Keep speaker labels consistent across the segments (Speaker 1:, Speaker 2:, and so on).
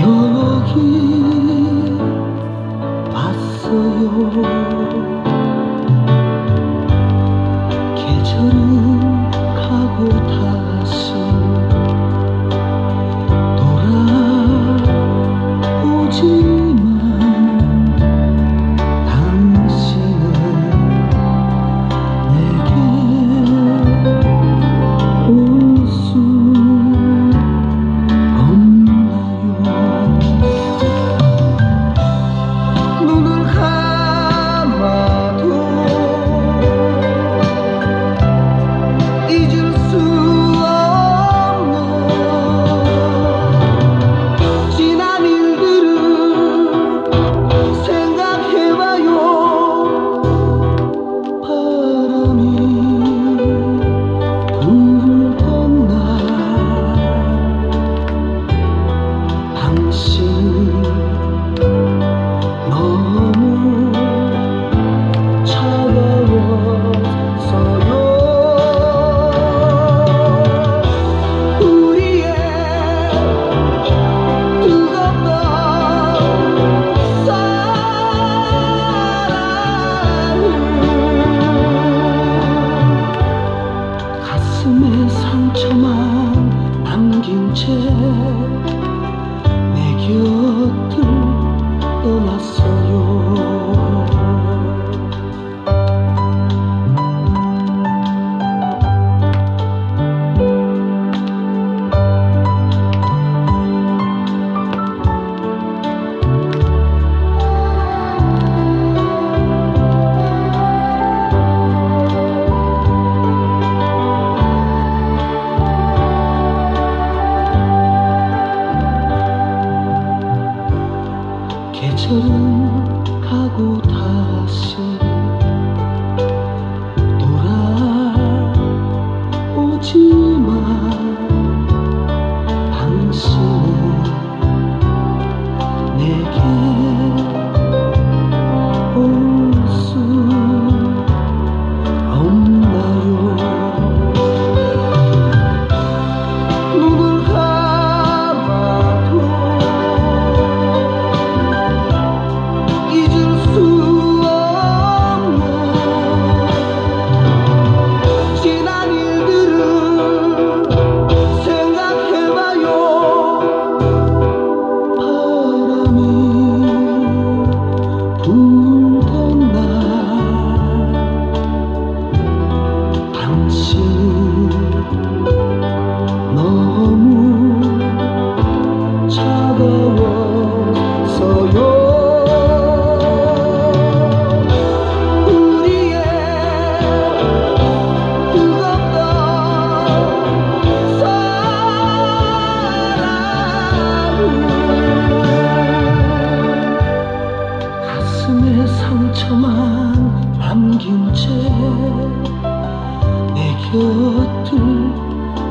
Speaker 1: 여기 왔어요. 계절은 가고 다시 돌아오지 Tek yuttum ılasın 내 곁을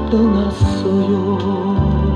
Speaker 1: 떠났어요.